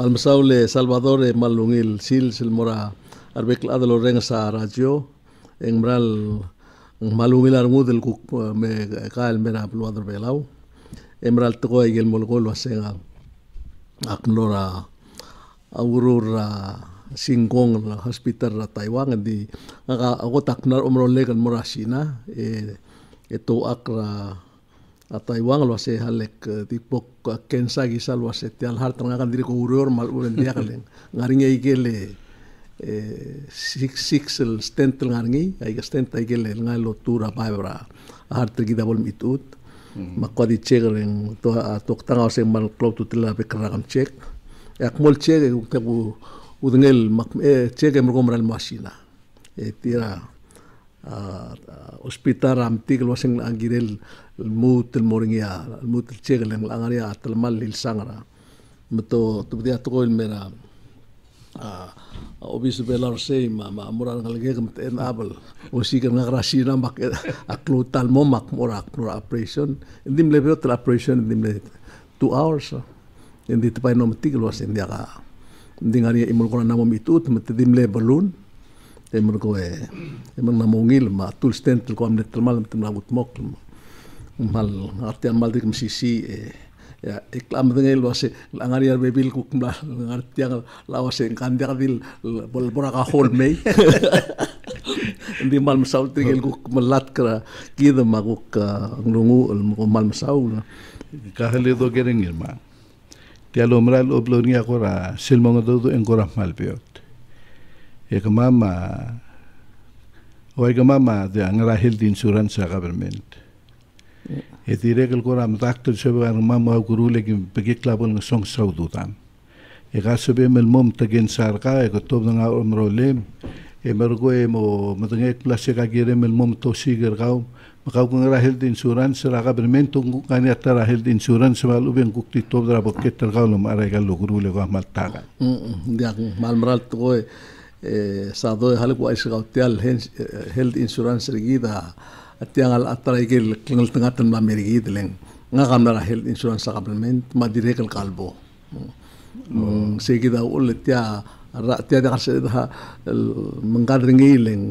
Malmasau le Salvador malungil sil sil mora arbek adalo reng sa radio eng mral malungil ngudel kuk me kael mera plu belau emral toko igel molgol wasenga aknora aurur singkong la hospital la Taiwan di nga ako taknar umro legan mora Sina e ito akra a Taiwan lo se halek tipo kensa gisal lo se tial har tanga kan diri ko uror mal ulen dia kalen ngaringe igele six six el stent ngaringi ai stent ai gele ngai lo tura paibra har tergi da bol mitut makwadi chegren to to tanga se mal klo tu tila pe kram chek yak mol chege te bu udngel mak e chege mo gomral masina e tira hospital am tigel wasing angirel mut el moringia mut el chegel ang angaria atal mal lil sangara meto tu dia to il mera. A obis belar sei ma ma mura ngalge kem ten abel. O si kem ngrasi na mak aklu tal mo mak mura aklu operation ndim le beot operation ndim le 2 hours. Ndi tapai no tigel wasing dia ka. Ndingari imul kona namo mitut met dim le balloon emang ko e emang na mongil ma tul stent ko am net mal tem na mok mal artian mal dik msisi e ya iklam dengan lo se langari ar bebil ku kembal ngarti yang lawas en dil bol bora ka hol mei ndi mal masau tigel ku melat kra kida ma ku ka ngungu mal masau ka hale do gereng irma ti alomral oblonia kora silmongo do en kora mal peot e ka mama. O e ka mama de angara health insurance sa government e ti regal ko ram doctor se ba mama guru le ki ng song sau dutan e ka se be mel mom ta gen sar ka e ko tob nga omro lem e mer e mo matenge klase ka gire mel mom to sigar gau makaw kung ra health insurance ra government tung kani atara health insurance mal uben kukti tob dra boket tar gau lum ara ga lo guru le ko mal ta mm dia mal maral to sa do hal ko is gautial health insurance rigida atiang al atara igel klingal tengatan ma merigid leng nga kamna health insurance supplement ma direk al kalbo segida ul tia ra tia da se da mengal ringi leng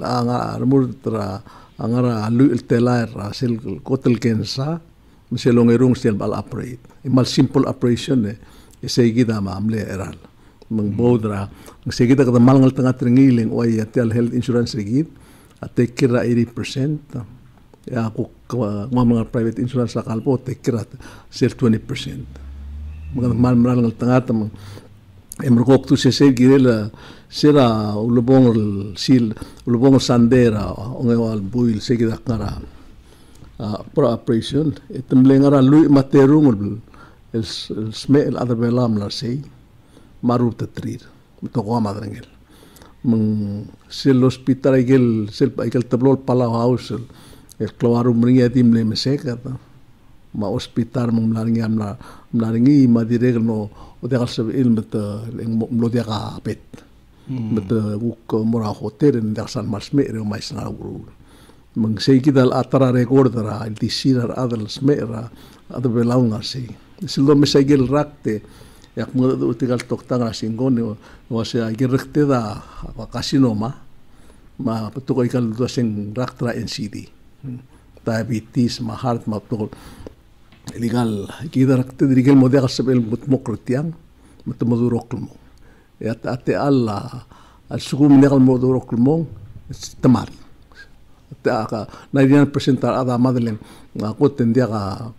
anga armur tra angara lu il telar sel kotel kensa miselong erung sel bal operate imal simple operation e segida ma amle eral meng bodra sige kita malngal tengah terngiling o ya tel health insurance rigid ate kira 80% ya aku ngomong private insurance lakal po te kira sel 20% mga mal malngal tengah tem emrokok tu se se girela sera ulubong sil ulubong sandera ongewal buil se kita ngara pro operation item lengara lui materung el sme el other belam la sei maru tetrir to ko madrengel meng sel hospital igel sel igel tablol pala house el kloaru mringa tim le meseka ta ma hospital meng mlaringi amna mlaringi ma direg no o de galse il met lo de ga pet met uk mora hotel en der san mas mere mai sana guru meng sei kita atara record ra il disira adal smera adal belaunga sei silo mesegel rakte yak mo do tigal tokta nga singgon no wase agi rekte da kasino ma. Ma ko ikal do sing raktra NCD diabetes ma heart ma to legal kida rekte dirigel mo degas sebel mutmokrtiang mutmodurokmo ya ate alla al sugum legal modurokmo tamar ta ka 99% ada madlen ko tendia ka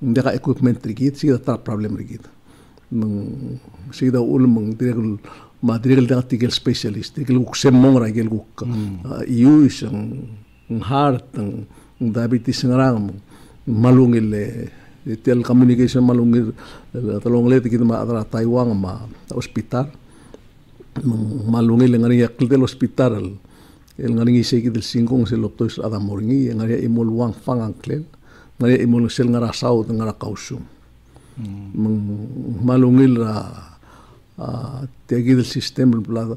ndia equipment rigid sida ta problem rigid meng sida ul meng direk ma direk da tikel specialist tikel uk semong ra gel uk iu isang heart ng diabetes ngarang malung ile tel communication malung talong le tikit ma atra Taiwan ma hospital. Malung ile ngari yakil del hospital el ngari se kit del singkong se lopto ada moringi ngari imol wang fangang ngari imol sel ngara sau ngara kausum malungil ra tegi del sistema la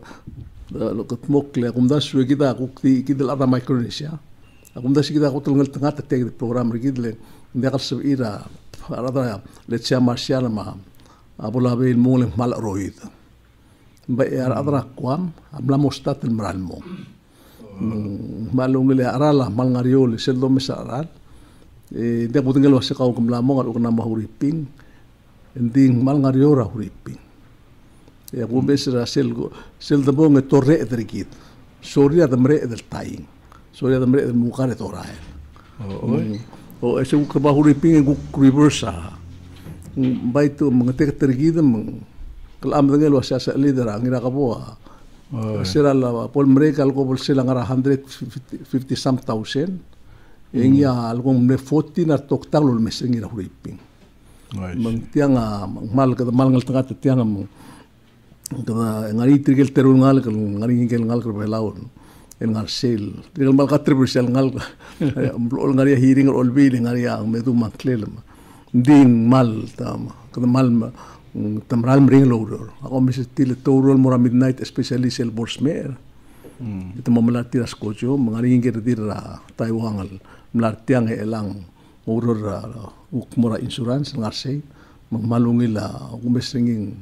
lo que mokle kumda su kita kukti kita ada micronesia kumda si kita kutul ngal tengah tegi program rigid le ndekal sub ira arada le cha martial ma Apola be il mole mal roid. Ba ara adra kwam amla mostat el mralmo. Malung le arala mal ngariol sel do mesaral. De putingel wase kau kumla mo ngar ukna mahuriping. Ending mal ngariora huriping. Ya ku besra sel sel de bonge torre edrikit. Soria de mre del taing. Soria de mre del mukare torael. Oh, o ese ku bahuriping ku reversa bai tu mengetek tergida meng kelam dengan luas asa leader ngira kaboa sira la pol mereka algo pol sila ngara 150 some thousand ingya algo me 14 ar tok talul mes ngira huriping meng tiang mal ka mal ngal tengah tiang meng kada ngari trigel terul ngal kal ngari ngel ngal kal belaun en ngal sel trigel mal ka tribul sel ngal ol ngari hiring ol bil ngari ang medu maklel mah ding mal tam kada mal tam ral mring lo ro ako mis til to ro mora midnight especially sel borsmer ito mamala tiras ko jo mangari ngir dir ra taiwangal mlar tiang elang uror uk mora insurance ngarse malungil la umes ringing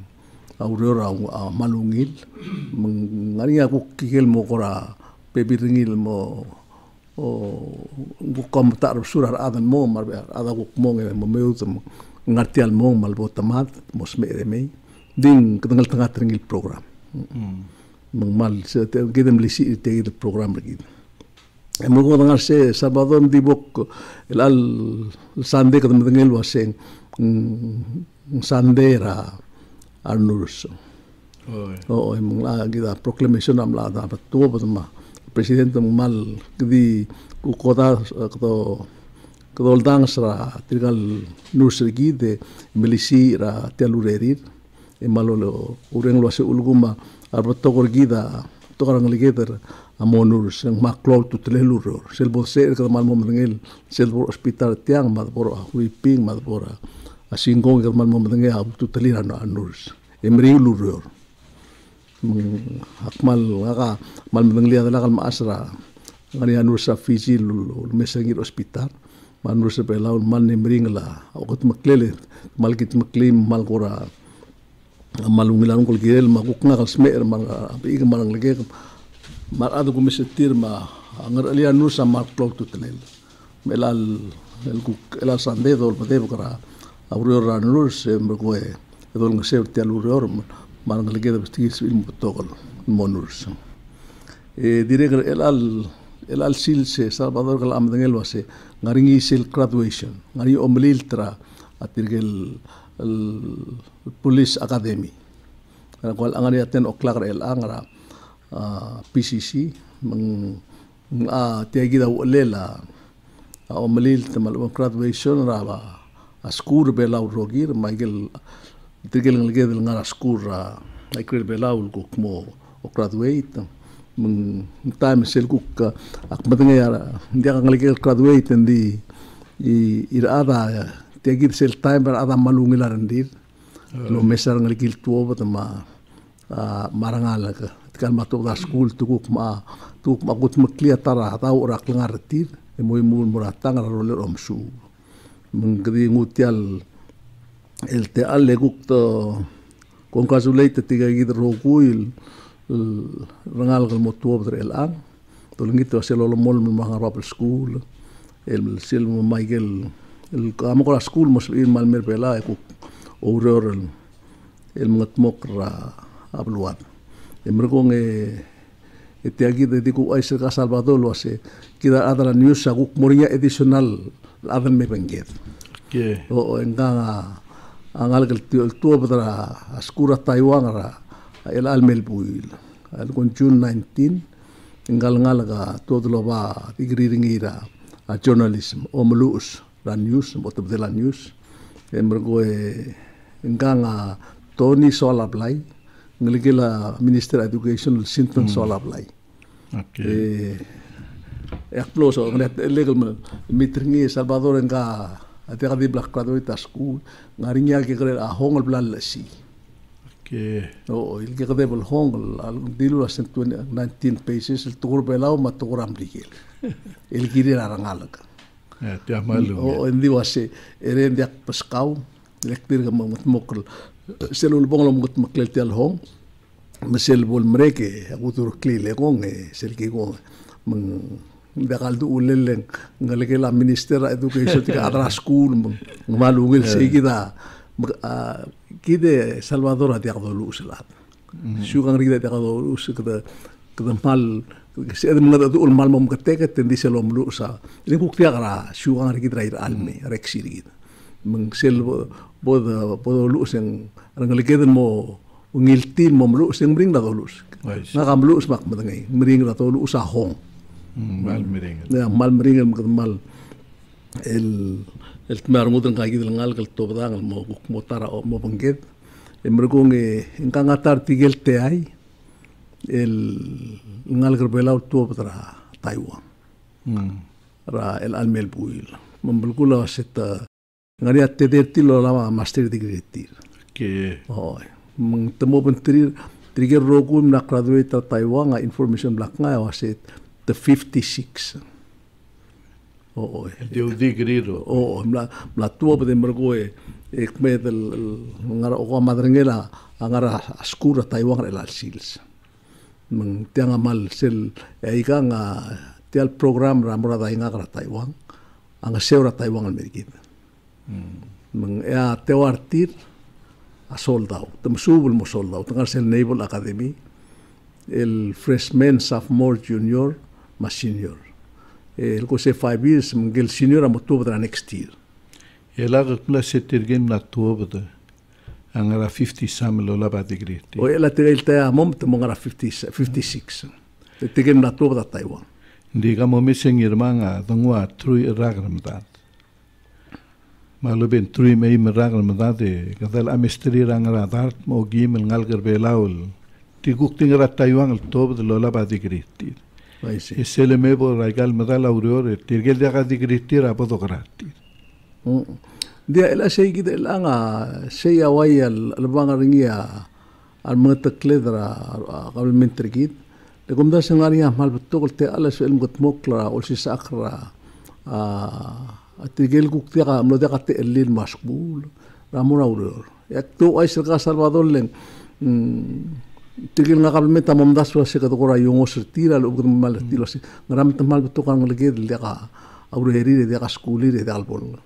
aurora malungil mangari ako kikil mo kora pebiringil mo o bukom tar surar adan mo mar ada buk mo nge mo meu tam ngartial mo mal bo tamat mo sme me ding ketengal tengah tringil program. Mang mal se te gidem lisi te program lagi mo ko ngar se sabado di bok el al sande kedem tengel waseng sande ra arnurso oh oh mong la gida proclamation am la da to ba presidente mal di ku kota kto kto oldang sra trigal nursergi de milisi ra telurerir e malo lo ureng lo se ulguma arba tokor gida tokarang ligeter amonur seng maklol tu telelur sel bo se ka mal mo mengel sel bo hospital tiang ma bo hui ping ma bo asingong ka mal mo mengel tu telira no anurs emri lurur akmal ngaka mal mengli adalah kal maasra ngani anu sa fiji lu mesangir hospital manur sa pelau man ni mringla okot maklele mal maklim mal kora mal ungilan kol girel ma kuk ngakal smer mal abi mal lege mal adu kumisetir ma angar ali anu sa mal klok tu telel melal el kuk elal sande dol pade kora aurior ranur se mrgoe edol ngaseu tialurior marang lagi ada pasti ilmu betul monurs. Eh dire que el al el al sil se Salvador kalau am dengel wase ngaringi sil graduation. Ngari omlil tra atirgel el police academy. Karena kalau angari aten oklak el angara PCC meng a tiagi da lela omlil temal graduation raba a skur belau rogir Michael tigil ng ligay ng nga skura ay kril belaul ko mo o graduate. Meng time sel kuk ak matengay ara hindi ka ngaligay graduate hindi i ira ada tiagir sel time bar ada malungil arandir lo mesar ngaligil tuo ba ma marangal ka tikal matok da school tukuk ma tukuk ma gut maklia tara tau rak langartir emoy mun muratang roller omsu mengkedi ngutial el te alle gukto con casuleite tiga gid rokuil rangal gal motu obdre el an tolingito se lo mol mi mahanga rapel school el sil Michael el amo con la school mos ir mal mer pela e ku ouror el el mot abluat. E mergon e e te agi de diku ai se Salvador lo ase kida adala news aguk moringa additional adan me benget ke. O enganga angal kel tua patra askura Taiwan ra el al melbuil al kon June 19 ingal ngal ga todo lo ba tigri ringira a journalism. O mulus la news mo te la news. Embergo e nganga Tony Sola Blay ngeligela Minister Education Sinton hmm. Sola Blay okay. E ekploso ngat legal mitringi Salvador nga ate ka di black crowd ita school ngarinya ke kare a hongol blal si. Ke o il ke kade bol hongol al dilu la 19 pages il tukur belau ma tukur amlikil il kiri rangal ka ya te malu o indi wase ere ndak paskau lektir mamut mokol selul bong lo mut maklel tial hong. Mesel bol mereke aku tur klile kong e sel ki kong meng dakal du uleleng ngaleke la minister education tika adra school meng malungil se kita. Kide salvador ati akdo lu usilat sugang rida ati akdo lu us kada kada mal se ada mengada tu ul mal mom keteka tendi selom lu sa ini bukti akara sugang rida ira alme reksi rida meng sel bod bod lu seng rangalike mo ngiltin mo lu seng bring da lu nga kam lu mak madangai mering da lu sa hong. Mal mering. Ya mal mering mal el el tmar mudran ka gidel ngal kal to badang mo mo tara o mo bangget emergong e ingkang atar tigel te ai el ngal ker belau to badra taiwan. Ra el almel buil membelkula seta ngari atte derti lo lama master degree tir ke oi meng temo pentri trigger rogum na graduate Taiwan information black nga wasit the 56 Oo. Dio digriro. Oo, mla mla tua pede mergo e e kme del ngara o madrengela ngara skura Taiwan el sils. Meng tianga mal sel e ika nga tial program ra mora da inga kara Taiwan. Anga seura Taiwan al merikit. Meng e a teo artir a soldau. Tem subul mo soldau. Tengar sel Naval Academy. El freshman, sophomore, junior, mas senior. El ko se five years mngel senior am to bra next year. Ela se tergem na to bra angara 50 sam lo la ba degree o ela te el te mom te mongara 50 56 te tergem na to bra taiwan. Ndiga mo mi seng irmanga dongwa trui ragram dat malo ben trui mei me ragram dat de gadal amestri rangara dat mo gimel ngalgar belaul ti guk tingra taiwan to bra lo la ba degree E se le mebo raigal me da laureore, tirgel de aga digritir a podo gratis. Dia ela sei kita ela nga sei awai al albanga ringia al mata kledra kabelmentri kit. Le kumda sengari mal betul te ala so ilmu mokla ol si sakra a tirgel kuk tia ka mlo dia ka te elin maskul. Ramura aureor. Yak tu ai sel ka Salvador leng tigil nga kabel meta mom das wa se ka kora yung os tira lo gum mal tilo se ngaram ta mal beto kan lege de ka aure heri de ka skuli de dal bol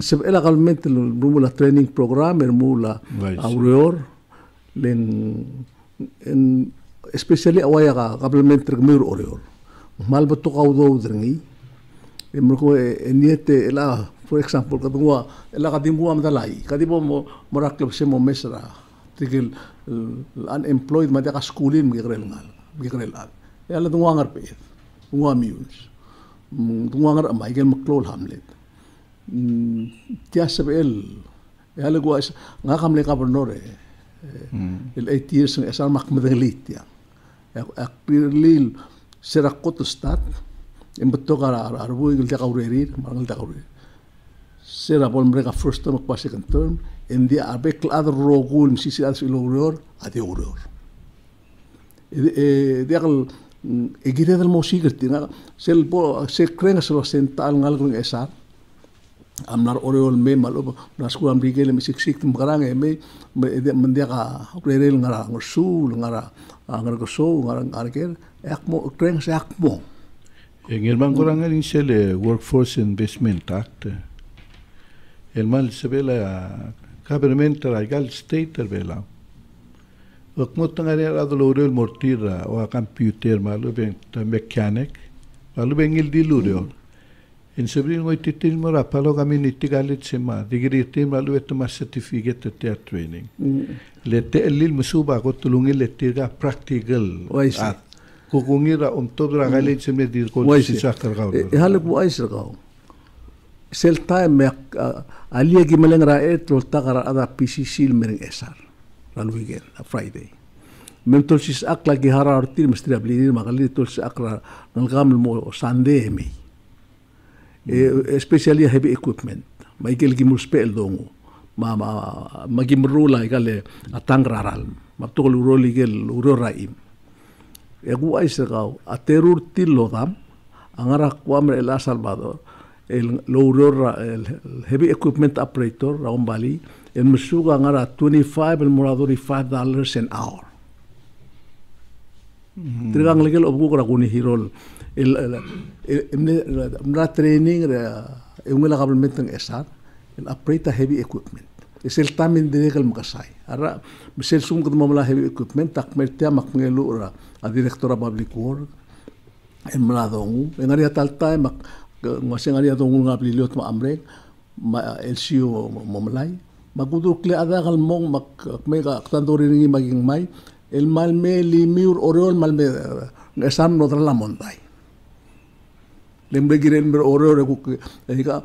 se ela kabel meta lo rumo la training program er mula aureor len en especially awaya ka kabel meta gmur oreor mal beto ka udo drengi e mo ko e niete ela for example ka ela dimbu am dalai ka dimbu mo moraklop se mo mesra. Tigil unemployed ma ka skulin mi grel ngal. Mi grel al. Ya la tungwa ngar pe tungwa mius tungwa ngar ma igel maklol hamlet. Tia sabel ya la gua nga kam ka nore el 8 years ng esal mak madaglit ya. Akpirlil serakot stat imbeto ka arbu igel ta kaurerir mangal ta kaurerir sera pon mereka first term pas second term en dia abe klad rogul si si as ilogor ade uror e dia kal e gire del musiker tina sel po se krenga se sental ngal grung esar amnar oreol me malo na sku am bigele mi sik sik mkarang e me men dia ka rerel ngara ngsul ngara ngara ko so ngara ngara ker ek mo kreng se ek Engel man kurang ngalin sele workforce investment act. El mal se ve la government legal state el vela o como tanga era do loro el mortira o computer malu ben ta mechanic malu ben il di luro in sebrin mo titil mo rapalo kami nitigalit sema. Digri tim malu et ma certificate te training. Le te lil musuba ko tulungi le tira practical at ko kungira om tobra galit se me dir ko si sakar gaul e hale ku ai sirgao sel time me alia gi meleng ra e tol takara ada PCC mereng esar. Ran weekend a Friday. Mem tol sis akla gi hara artir mesti abli magali tol sis akra ngal gam mo sande me especially heavy equipment. Mai gel gi mul spel dongo ma ma ma gi mrula igale atang raral ma tol uroli gel uroraim e Egu aisegao, aterur tilodam, angara cuamre el Salvador, el louror, el heavy equipment operator, Raon Bali, el mesuga angara 25, el morador 5 dollars an hour. Trigang legal obgu hirol, el, el, training, el, el, el, el, el, el, el, el, el, tamin de legal makasay ara misel sum kut mamla heavy equipment tak mertia mak ngelu ra a directora public work en mladongu engari atalta mak ngaseng ari adongu ngabli liot ma amrek ma LCU momalay maguduk le ada kal mong mak may ka tandori ringi maging may el malme limiur orol malme ngasam no tra monday lembe giren ber ore ore kuk ega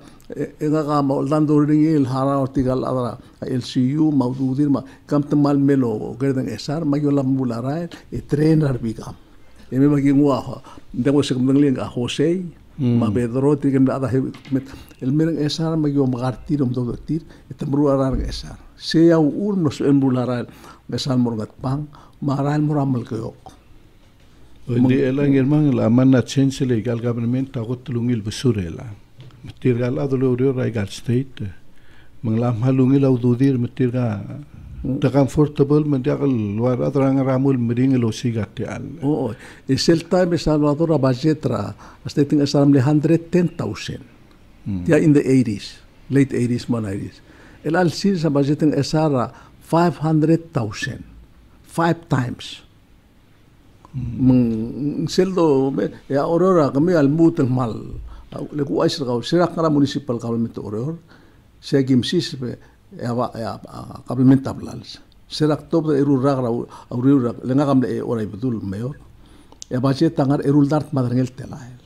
ega ka ma tandori ringi el hara ortigal ada LCU maududir ma. Kam temal melo gerden esar mayola mulara e trainer bigam eme maging wa ndemo sekam ngling a Jose ma bedro ti kan ada met. El mereng esar ma yo magarti dom do tir et mru arar esar. Se ya ur no se embulara morgat pang maral muramal ke yok Hindi elang irmang la manna change le gal government ta got lungil besurela metir gal adolo rio rai gal state manglam halungil au dudir metir ga Da comfortable men dia kal luar atrang ramul mering lo sigate al. Oh, e sel time Salvador a budget ra hasta ting asalam le 110,000. Dia in the 80s, late 80s man 80s. El al sil sa budget ng esara 500,000. Five times. Seldo aurora kami al mutel mal. Le ku ais sirak kara municipal government aurora. Segim sis eva ya kabelmenta blals serak top de eru ragra auriu rag lenga kam ora betul mayor bache tangar erul dart madrengel telael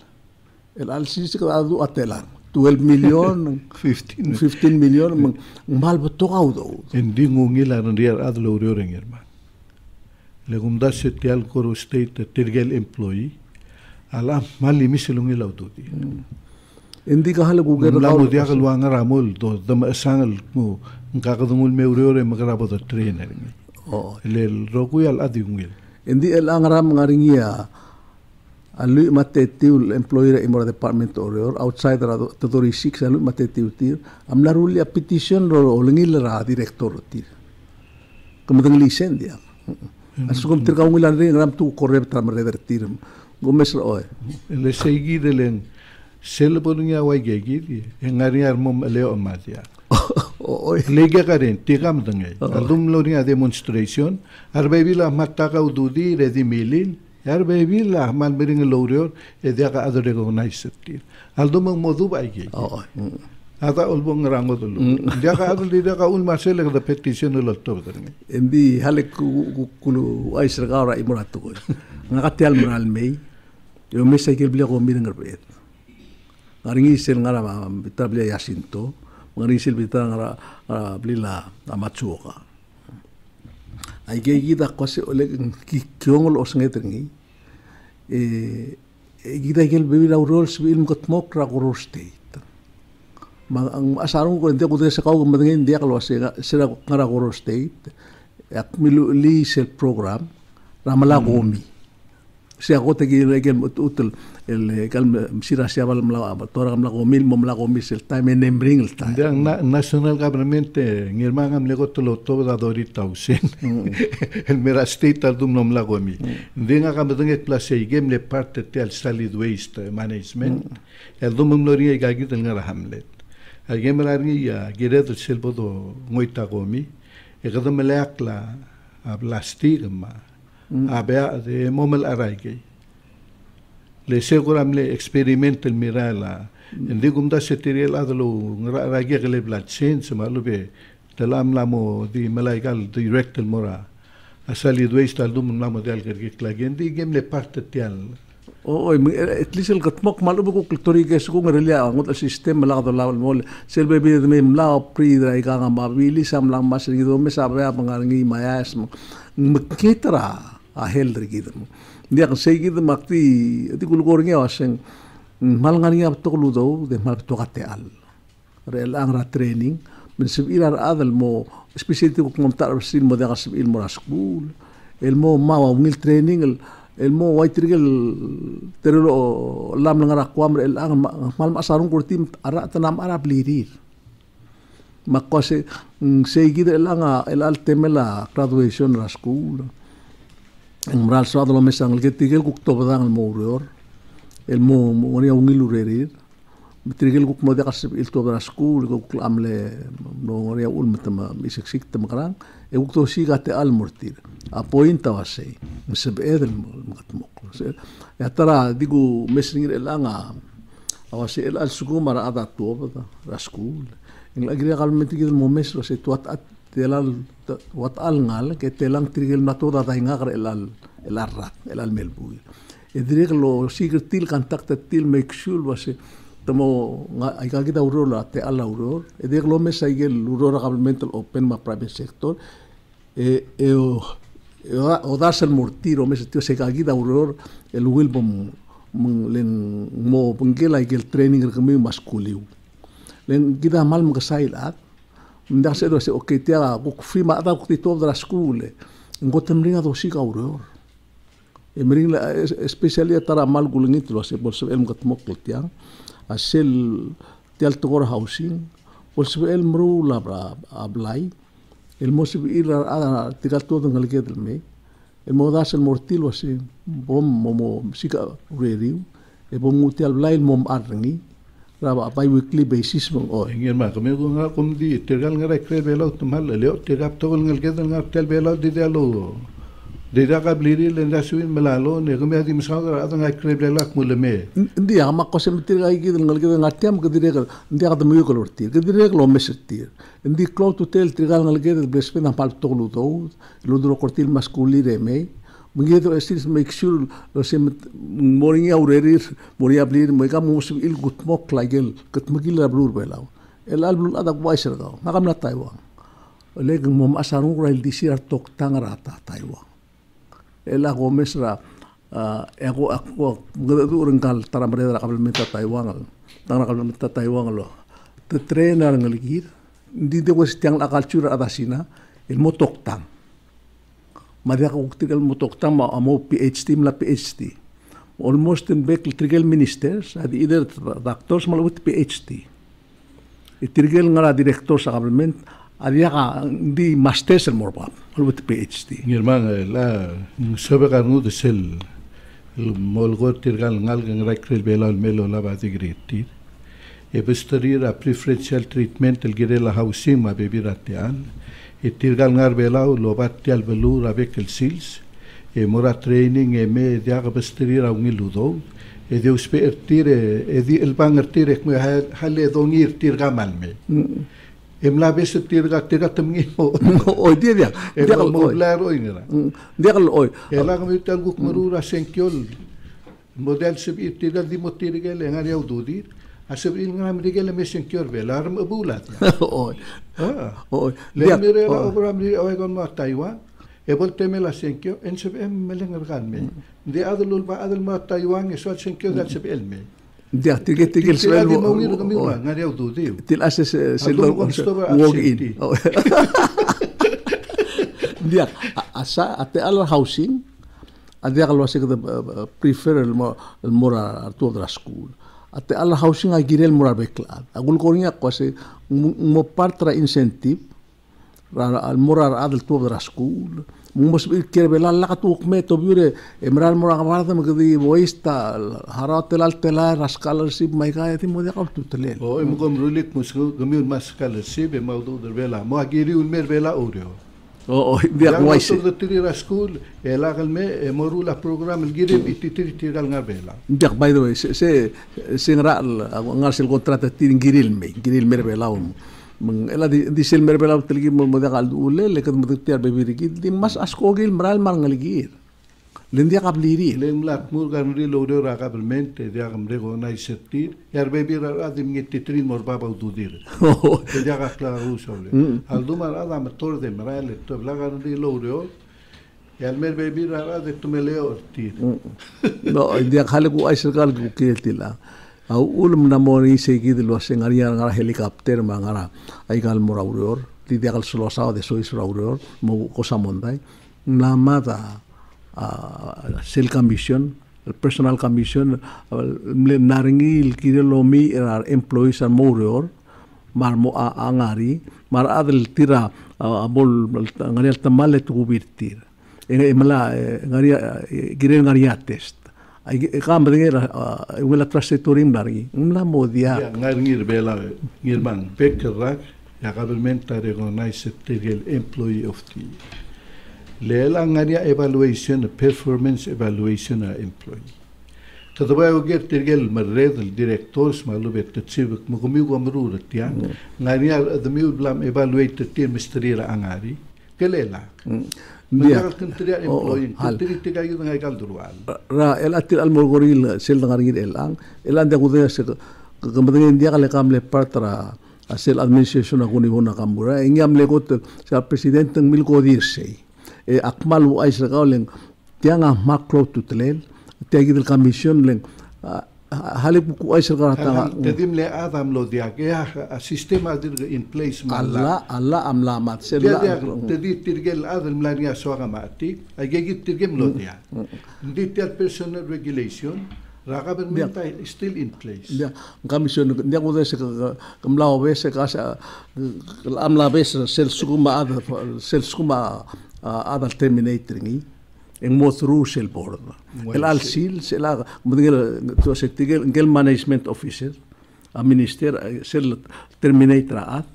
el al sisi ka adu atelar 12 million 15 15 million mal adlo uriu legum da setial koro state tergel employee ala mali misilungi laududi Hindi ka hala gugar ka mo dia ka luang ramol do dam asangal mo ka ka dungul me ure magrabo do trainer ni. Oh. Le roku yal adiungil Hindi el angram ngaringia alu mate tiu employer imor department or outside ra todori six alu mate tiu tir. Am la ruli a petition ro olengil ra director tir. Kemudian lisen dia asukum tir ka ungilan ring ram tu korrep tra revertir. Gomes ro le seguir elen sel punya wai gegi ngari ar mom leo matia lege karen tigam dengai aldum lo ni demonstration ar baby la matta ka ududi redi milin ar baby la mal bering lorior e dia ka ado recognize tir aldum modu bai ge ada ulbong rango dulu dia ka ado dia ka un masel ka petition lo to dengai endi hale ku kulu ai sergara imuratu ko ngakatial moral mei yo me sai ke blia ko mi dengar bet ngaringi sel ngara bita beli yasinto ngaringi sel bita ngara beli la amachuoka ai ge gida kose ole ki kyongol os ngetringi e gida gel bebi la urol sibil mkot mok ra ma ang asarong ko hindi ko sa kau kumadangin dia kalau sira sira ngara guru state. Ak milu li sel program ramala gomi siya ko tagi regel utul el kal msira siya bal mla tora mla ko mil mo mla ko misel time en embring el time. Dia national government ngir mangam le ko tolo to da dori tausen el mera state al dum nom la ko mi dia nga kam denget place game le parte te al solid waste management. El dum nom lori ga gi del ngara hamlet al game la ri ya giret sel bodo ngoita ko mi e ga dum le akla a plastic ma a bea de momel araige le seguram le experiment el mirala en digum da se tiri la dalo ra ge le blat sen se malu be telam la mo di malaigal direct el mora a sali do esta dum la mo del ge klagen di gem le parte tial o o at least el gatmok malu ko kulturi ge su ngere lia ngot el sistem la do la mo sel be be me mla pri da ga ga ma bili sam la mas gi do me sa ba pangarangi mayas mo mketra a hel rigidam dia kan sei gid makti ti kul gornge waseng mal ngani ap to lu do de mal to kate al. Re lang ra training men sib ilar adal mo especialmente ko kom tar sin mo de gasib il mo school el mo ma mo wai trigel terlo lam ngara kwam el ang mal ma sarung kurtim ara tanam ara blirir Makose seguida elanga el al temela graduation la school. En mral so lo mesang el getigel kuk to badang el mourior. El mo mo ni ungilu rerir. Mitrigel kuk mo de kasib il to school kuk amle no ngori ul matama isik sik tamakrang. E kuk to siga te al mortir. A pointa wasei. Miseb edel makatmok. Ya tara digu mesingir elanga. Awasi el al sugumara ada to bada la school. Ing lagi dia kalau menti kita momes lo se tuat at telal wat al ngal ke telang trigel na to da inga kar elal elal rat elal melbu. Edrek lo sigir til kantak te til make sure wase tamo ai ka kita uro la te ala uro. Edrek lo mes ai gel uro kabel mental open ma private sector. E e o o das el mortiro mes tio se ka kita uro el wilbom len mo pengela gel training kami maskuliu len kita mal mga sailat nda se do se o ke tia ko frima ata ko ti top da skule ngo temringa do si kauro e mring la especially tara mal gulingit lo se por se el mga tmok tia a sel tia al togor housing por se el mru la bra ablai el mo se ir a tirar todo ngal ke del me el mo das el mortil lo se bom mo mo sika rediu e bom muti al el raba pai weekly basis mo o ngir ma kami ko nga kum di tergal ngara kre bela tumal le o tergap to ngal ke ngal tel bela di de lo de da ka bliri le nda suin melalo ne kami adi msa ga ada ngai kre bela ku le me ndi ama ko sem tir ga gi ngal ke ngal tiam ke dire ndi ga de mu ko lorti ke dire lo mesetir ndi klo to tel tergal ngal ke de brespe na pal to lo do lo do kortil masculire me Mengitu estis make sure lo se moringi aurerir moria blir mega mus il gut mok lagel ket magil la blur belau el al blur ada waiser gao magam na taiwan. Leg mom asaru rail disir tok tangrata taiwan el ago mesra ego ako ngadu rengkal tara mereda kabel meta taiwan tara kabel meta taiwan lo te trainer ngaligir di de wes tiang la sina el motok tang. Maria ko tigel mo tokta ma amo PhD mla PhD. Almost in back tigel ministers adi either doctors mal with PhD. Tigel ngara director sa government adi ka di masters el morba mal with PhD. Ngirman la sabe ka nu de sel mol go tigel ngal ngal rekrel bela melo la ba digritti. E besturir a preferential treatment el girela housing ma bebiratian. e tirgal ngar belau lo batti al belur avec el sils e mora training e me diaga bestrir a un iludo e de uspe ertire e di el bang ertire me hale dongir tirga malme e mla bes tirga tirga temngi o o dia dia dia mo blar o inera dia lo oi e la mi tangu marura senkiol model se tirga di motirga le ngari au dudir Asab il ngam rigel me sen kyor be lar ma bulat. Oi. Ah. Oi. Le mi re la obra mi oi gon ma Taiwan. E bol teme la sen kyo en seb em meleng ergan me. De adul ba adul ma Taiwan e so sen kyo dal seb el me. De tigel tigel so el. mo wir gami wa ngari au du diu. Til ases se lo walk in. Dia asa ate al housing. Adia kalau asik prefer el mora tu de la school ate ala housing a girel mura bekla agul koringa kwase mo partra incentive ra al mura adal tu dra school mo sbir kere bela la ka tu me to biure emral mura gabarda me gdi boista haratel al tela raskal sib mai ka ti mo de ka tu tele o em gom rulik mus gmi un maskal sib e maudu der bela mo agiri un mer bela oreo o dia ko ai se tiri ra school e la gal me e moru la program el gire i ti tiri tiri gal ngabela dia by the way se se se ngra ngar sel contrata tiri giril me giril mer bela um meng ela di sel mer bela telgi mo mo gal ule le kad mo tiar be biri ki di mas asko gil mral mar ngal gir Lindia kap liri. Le mlat mur kan ri lo de ra kap mente dia kam re go nai setir. Yar be bi ra di mi titrin mor baba u dir. Dia ka kla ru sole. Al du mar ada ma tor de mara le to la kan ri lo de. Yar mer be bi ra de tu me le ortir. No, dia khale ku ai serkal ku ke tila. Au ulum na mo ni se de lo se ngaria ngara helicopter ma ngara ai kal mor auror. Ti dia kal solo sao de sois auror mo cosa mondai. Namada uh, sel commission, el personal commission, naringi il kire lomi er employees ar morior, mar mo a angari mar adel tira abol ngari al tamale tu birtir e mala ngari gire ngari test ai ka mbenge wala trasetorim largi mla modia ngari ngir bela ngir bang. Pekrak ya government recognize the employee of the lela ngari evaluation performance evaluation employee. Tadabay o get tirgel marred el directors malu bet tsivik mugumi go amrur tia ngani the mi blam evaluate tir dia. Kentria employee kentri tiga yu ngai kal durwal ra el atir al morgoril sel ngari el ang el ande gude se kemudian dia kale kam le partra asel administration aguni hona kambura ingam le got sa president mil go dirse e akmal u ais gaulen tianga maklo tutlel tegi del commission leng halik buku ay sir karata tedim le adam lo dia ke a sistema dir in place ma alla alla am la mat sel la tedi tirgel adam la nia so ga mati ay ge tirgem lo dia ndi tel personal regulation la government is still in place. ya commission dia ko des kam la obes ka sa am la bes sel sukuma ada sel sukuma ada terminating en mo through sel board el al sil se la mudgel to se tigel gel management officer a minister sel terminator at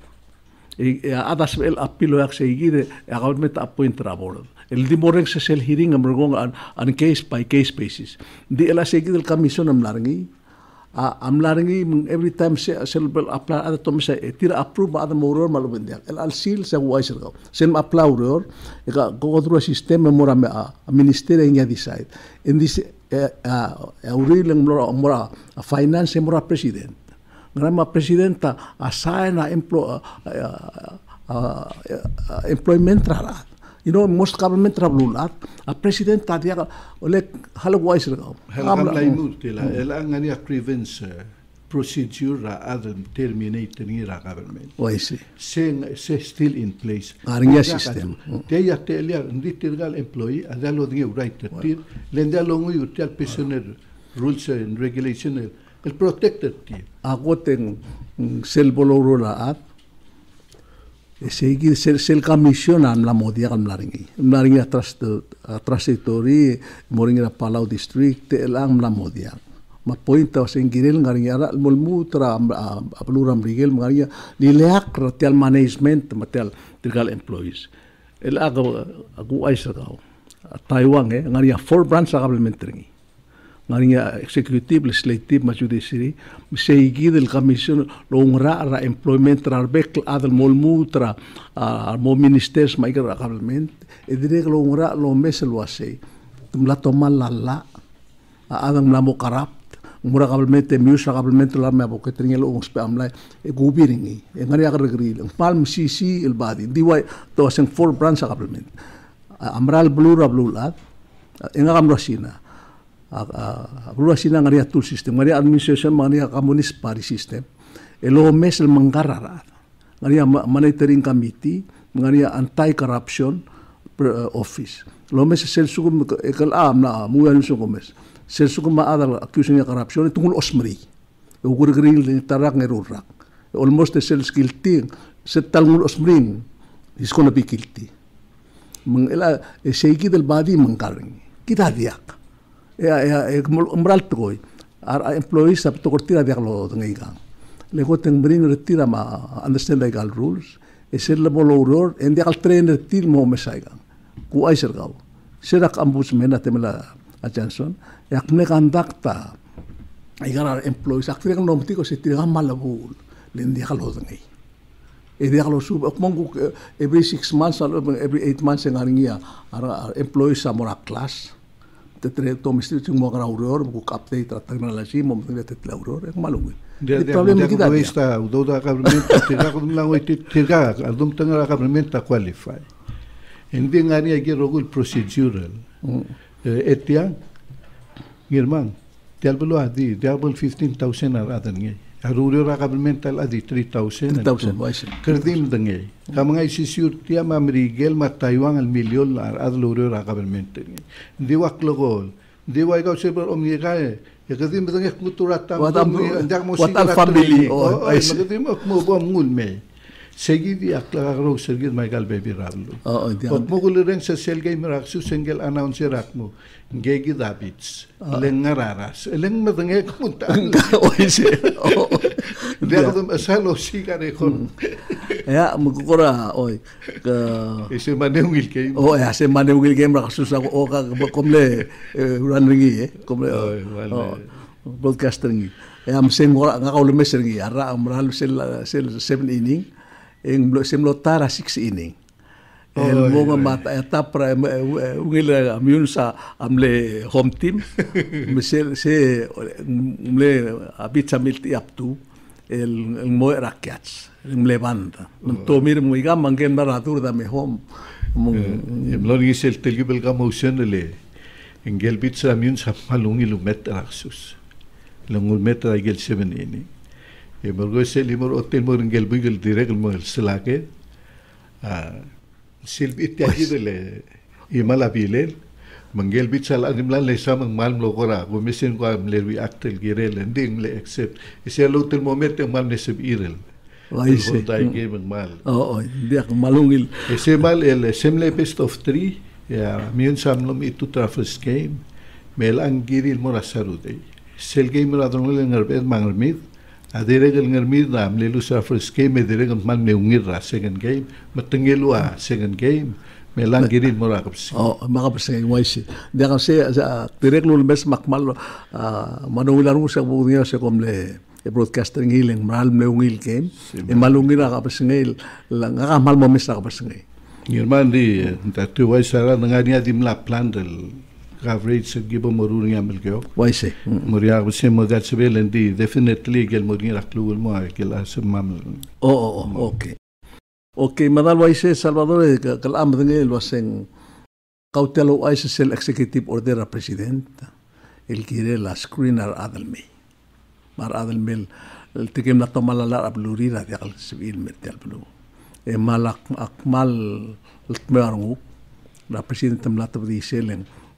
e adas el apilo yak se igide a government appoint ra board el dimoreng se sel hearing am rgong an, an case by case basis. Di ela se igide el commission am a am larangi every time se selbel apply ada to misa tira approve ada moror malu bendia el al sil se wai ser go sen aplauror e ka go dro sistema mora me a ministerio nya decide in this a aurileng mora a finance mora president grama presidenta a saena emplo employment rara you know most government travelulat a president ta dia ole halo wise ga ham la imut la el angani a prevents procedure ra other terminate ni ra government. Wise sen se still in place. Aringa system te ya te lia ndi tirgal employee ada lo dinge right tir lenda lo ngu yutel pensioner rules and regulation el protected tir agoten sel boloro la at segi sel sel commission am la modia am laringi am laringi atras atras tori moringi la palau district te lang la modia ma point o sen girel ngaringi ara mol mutra apluram rigel ngaringi li leak ratial management matel trigal employees. El aga agu aisa gao Taiwan eh ngaringi four branch agablementri ngaringa executive legislative ma judiciary seigi del commission lo ngra ra employment ra bek adal mol mutra a mo ministers ma igra government. E dire lo ngra lo mesel wase tum la toma la la adam la mo karap mura government e mius government la me aboke tringe lo uns pam la e gubiringi e ngari agar gri palm cc il badi. Diwai to sen four branch government. Amral blue ra blue lat enga kam rosina rua sina ngari atul sistem ngari administration ngari komunis pari sistem. Elo mes el mangkarara ngari monitoring committee ngari anti corruption office. Lo mes sel sukum ekal am na muyan sukum mes. Sel sukum ma ada accusing ya corruption tungul osmri ugur gril ni tarak ngerurak almost sel skill ting setal ngul osmrin is gonna be guilty meng ela seiki del badi mangkaring kita diak ya ya umbral toy ar employees ap to kortira dia lo ngai gang le go teng bring retira ma understand legal rules. E ser le bolo uror en dia al trainer til mo me sai gang ku ai ser gau. Serak ombudsman atemela a Johnson. Ya kne kandakta ai gar employees ak tira no mtiko se tira malabul le dia lo ngai e dia lo sub ok mongu every 6 months every 8 months ngaringia ara employees amora class te tre to mi sti mo gra uror ku kapte tra tecnology mo me te tla uror e malu el problema que da esta do da government te ga con la te ga al dum tenga la government a qualify. En bien ani que rogul procedural. Etia german te albelo adi te albel 15000 ar adan Aruri ora governmental adi 3000 3000 wise kerdim dengai kamang ai sisur tia ma mrigel ma taiwan al million ar adluri ora government di wak logol di wai ga. Watam- Ndak mo watal sigarat family. Oh, Oh, I ay see. Magati mo mo bo ngul me. Segi di akla karo sergit Michael Baby Rablo. Oo, hindi Pag mo kulo rin sa sel gay miraksu single announce rak mo. Ngegi dabits. Leng ngararas. Leng si. Oo. Hindi ako dum asalo si kare kon. Ya, magkukura, oy. Ka, Isi maneng wil kay. oh, ya, se mane wil game ra kasus ako o ka komle eh, ran ringi eh. Komle. Oh, Oh, wala. oh, broadcaster ngi. Ya, msen ngora nga kaulo mes ngi. Ara amral sel sel 7 inning. Eng blo sem lo tara 6 inning. Oh, El mo nga yeah, mata eta pra ungil amyun sa amle home team. Mesel se mle abit sa milti up to el el mo era catch. El levanta. To mir mo iga mangen maratur da me home. Mong Em lo ngi sel tel gibel ka motion le. Engel bit sa myun sa malungi lumet raksus. Langul met ra gel seven ini. E morgo sel imor hotel mor engel bigel direct mo selake. Ah sil bit ya gidele. Imala bilel. Manggel bit sa lang lan le sa mang mal lo kora. Gumisin ko am le reactel girel ending le accept. Isi lo tel moment ang mal ne sub irel. Ay, si. Tay game ang mal. Oo, hindi ako malungil. Ese mal el semle best of three. Ya, miun samlom itu tra first game. Mel ang giril mo rasarude. Sel game ra dong le ngarbet mangarmit. Adire gel ngarmit na amle lu sa first game adire gel man me ungir ra second game. Matengelu a second game. Mel ang giril mo ra kaps. Oh, makapasay mo si. Di kasi sa direct lo mes makmal uh, manungilan mo sa buong sa komle e broadcaster ngiling mahal me ungil game. E malungil na kapasay lang akamal mo mes na kapasay. Ngirman di tatu wai sara ngania di mla plan del coverage sa gibo morun ngamel kyo. Why say? Moria se mo dat sebel di definitely gel morin raklul mo gel asem mam. Oo, oo, okay. Okay, madal why say Salvador eh, ka- kalam ngil waseng kautelo ay sa sel executive order a president. El kire la screener adalme. Mar adalme el tikim na to malala ablurira di al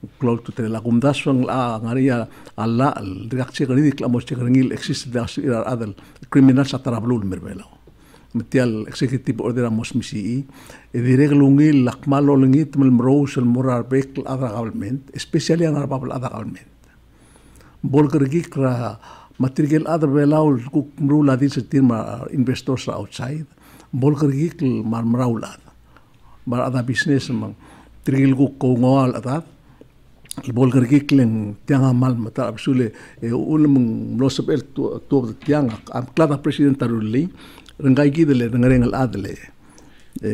civil metal blue. E malak akmal tmerungu la presidente mlata di selen close to te la kumdaswang la ngaria alla al reaksi kani dik lamos che ngil exist da ira adal criminal sa tarablul merbelo metial executive order amos misi e direk lungi lakmal lo lungi tmel mrous el morar bek adra government. Especially an arbab adra government. Bol kergi kra material adra belau ku mru la di setin ma investors outside. Bol kergi mar mraulad mar ada business mang trigil ku ko ngawal atat bol kergi kleng tiang amal mata absole e ulum lo sab el tu tu tiang am klada president tarulli rengai gidele rengarengal adle e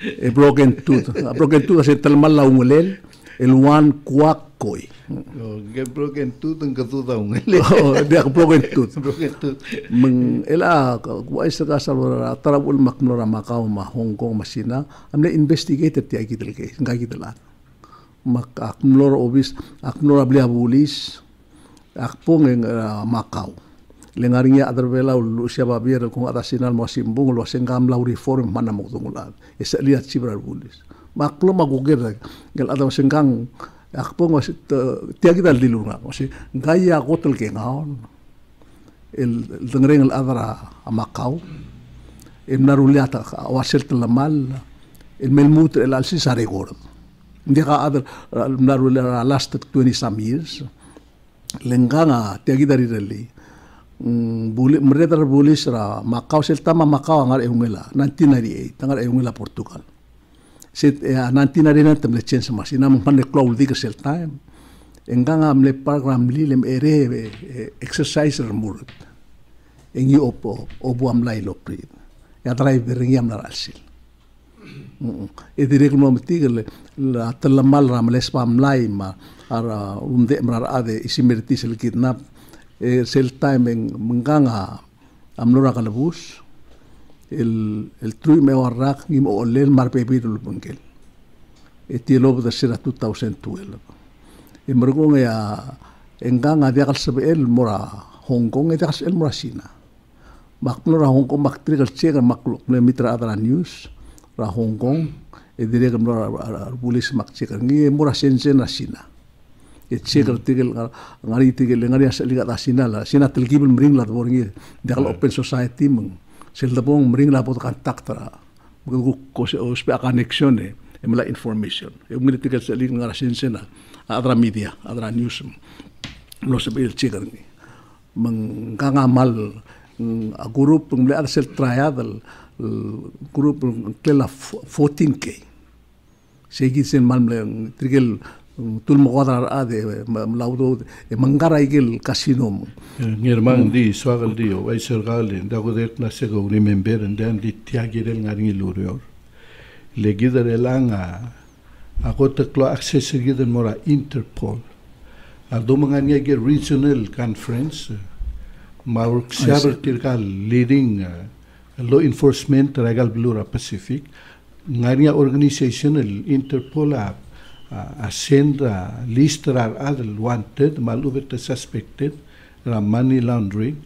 e broken tooth. A broken tooth se talmal la ungulel el one kuakoy Gel broken tooth ang katuda ung. oh dia broken tooth. Broken tooth. meng ela wa isa ka sa tarabul maknora Macau ma Hong Kong masina amne investigated ti agidel ke ngai gidelat mak aknor obis aknor abli abulis akpong en uh, Macau lengaringa adar vela lu sia babir kung ada sinal mo simbung lo sengam la reform mana mo tungulan isa liat sibrar bulis. Maklo maguger gel ada sengkang akpong was tiagi dal dilunga was gaya kotel ke ngaon. El tengering el adra a Macau el naruliata wasel telamal el melmut el alsi sare gordo ndi ka adar naruliata lasted 20 some years. Lenganga tiagi dari reli buli mereka bulis ra Macau sel tama Macau angar eungela 1998 angar eungela Portugal. Sit ya 1999 temle chance mas ina mangpan de cloud di sel time enganga amle program li lem ere eh, exercise murut engi opo obu am lai lopri ya drive ringi am naralsil e direk no mtigel la talamal ram les pam lai ma ara unde mrar ade isimerti sel kidnap e sel time en menganga am lora kalabus. El el trui me warrak ngim olel mar pepir bungkel e ti lobo da sira 2012 e mergong ya enganga dia kal el mora Hong Kong e dia kal el mora China makno ra Hong Kong mak tri kal chega me mitra adra news ra Hong Kong e dire kam ra bulis mak chega ngi mora Shenzhen ra China e checker tigel ngari tigel ngari asal liga ta sinala sina telgibel mring la borngi dakal open society meng sel da bong mring la bot kontak tra buku ko se o spe connection e mala information. E ngi tigel sel liga ngara sensena adra media adra news lo se bil checker ni meng kanga mal a grup mle ar sel trial grup klela 14k segi sen mal trigel tul mo quadrar a de laudo e mangara igel casino ngir mang di swagal di o ai sergal da go det na se go remember and then di tiagirel ngaringi lurior le gider elanga a go te klo access gider mora interpol. A do mangania ge regional conference ma work saber tirkal leading law enforcement regal blue pacific ngaria organization interpol a a send a list rar adel wanted mal over the suspected ra money laundering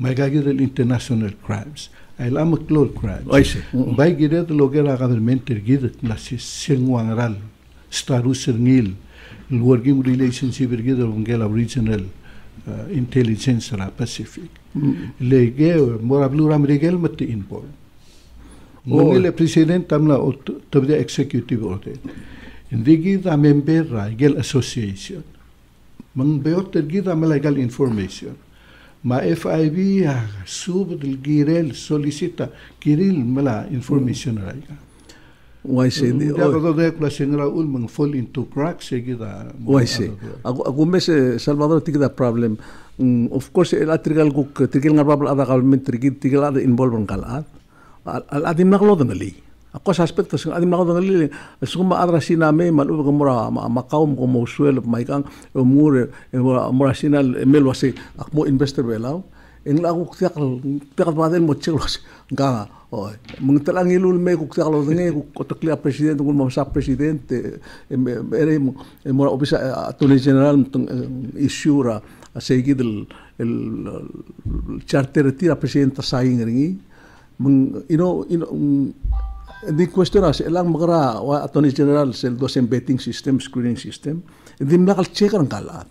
el international crimes. Ay lam clol crimes. Ai se bai gire de logera government gid la sengwang ral staru serngil working relationship gid ngela regional uh, intelligence ra pacific mm. lege mora blue ram regel mat inpol Mungile president tamla tabda executive order. Hindi kita member ra gel association. Mang beot kita malagal information. Ma FIB ha sub del girel solicita kiril mala information ra ka. Why say di o ko singra ul mang fall into cracks se kita. Say. Aku aku mes Salvador tikida problem. Of course el atrigal kuk tigil ngarbabal ada government tigil tigil ada involved kalat al adim naklo dangali ako sa aspecto sa adim naklo dangali suma adra siname malu ko mura makaum ko mo suel mai kang mura sinal mel wasi akmo investor belaw eng la ko tiak tiak baden mo cheklos nga oh mung talang ilul me ko tiak lo nge ko taklia presidente ko mo sa presidente ere mo mura obisa attorney general issue ra seguid el el charter tira presidente saing ringi meng ino ino di question as elang magara wa attorney general sel dos betting system screening system di nakal check ang kalat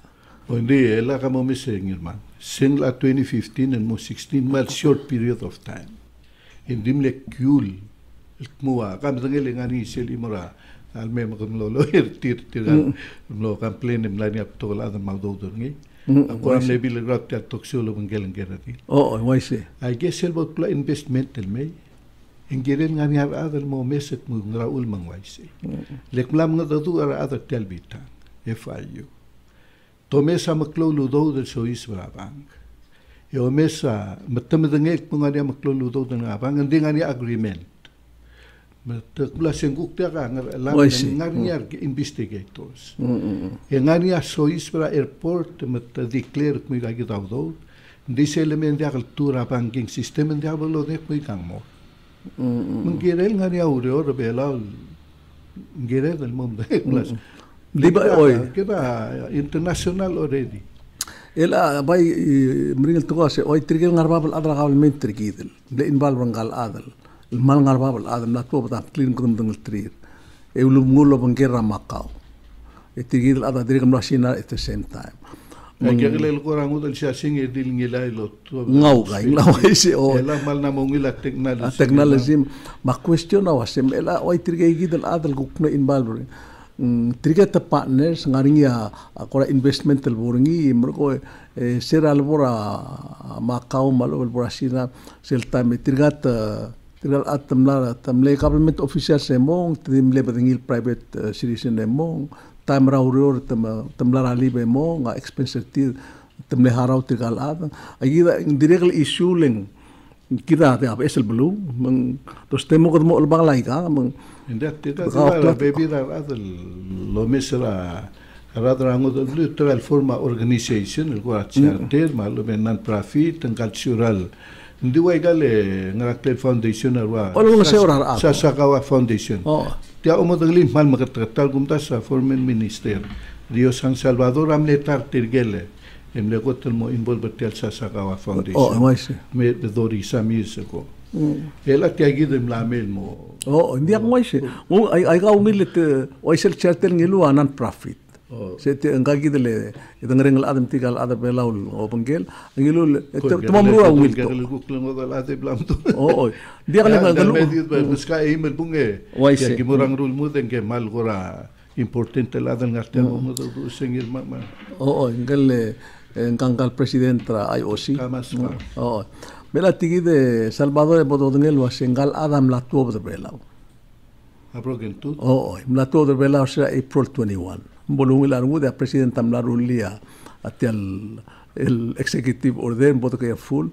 o hindi ela ka mo miseng irman sing la 2015 and mo 16 month short period of time hindi mle kul kmuwa kam tangel ngani sel imora al me magam lo lo tir tir lo complain im lani ap to la mag do ngi Ako am lebi le grat ya toksio lo mengel ngerati. Oh, why say? I guess el bot pla investment el may. Ingeren nga ni har adal mo meset mo ngraul mang why say. Lek mlam nga dadu ara adal tel bita. FIU. To mesa maklo lu do del so is bank. E o mesa matamedengek mo nga dia maklo lu do del nga bank. Ndi nga ni agreement. Mula senguk dia kan ngariar investigators. E ngaria sois para airport mata declare kmi ga gitaw do. Dise element dia cultura banking system dia bolo de kmi kang mo. Mengirel ngaria ure ore bela ngire del mundo Liba oi. Kita international already. Ela bai mringal tuwa se oi trigel ngarbabal adra gabal mentri kidel. Le involve ngal adal. mal ngar babal adam na to bata clean kum deng trir e ulu ngulo bangkera makau e tigil ada diri kam lasina at the same time Ay kaya kilala ko rango dal siya sing edil ngila ilo. Ngaw ka, ngaw ay si o. Ela mal na mong ila technology. Technology, ma question na wasim, ela oy tirgay gidal adal kukna involved. Tirgay ta partners, ngaring ya, akora investment tal buringi, merko sera albora makau malo albora sina, sel time, tirgat tigal at tamla tamle government official se mong timle badingil private uh, citizen ne mong. Time ra urior tam tamla rali be mong ti tamle harau tigal at agida direct issue leng kita te apa esel blue meng tos temo ko mo albang lai ka meng inda tita tira baby ra adal lo mesra radra ngo do travel forma organization el gua charter malo ben non profit and cultural Ndi wa igale nga Clear Foundation arwa. Olo nga sa orar ako. Sa Sakawa Foundation. Oh. Tiya umadaglim mal makatratal kumta sa Foreign Minister. Rio San Salvador am letar tirgele. Em le kotel mo involve tial sa Sakawa Foundation. Oh, mai se. Me de dori sa mise ko. Ela tiya gidem lamel mo. Oh, hindi ako mai se. Mo ay ay ka ungilit oi sel charter ngilu anan profit. Se te ngagi dele ita ngereng al adam tigal ada belaul open gel ngilul tumamru au wil wilto. Gagal kuk lang odal ate blam tu. Oo. Dia kan ngal Dal galu. medit ba ska email bunge. Ya se. kimurang rul mo den ke mal gora importante la dan ngartel mo do sengir ma ma. Oo, ngal ngangkal presiden tra IOC. Kamas ka. Oo. Bela tigi de Salvador bodo ngel was ngal adam la tuob de belau. Abro gen tu. Oo, la tuob de belau sa April 21. Bolung ilar ngu de president tam la rulia atial el executive order bodo que full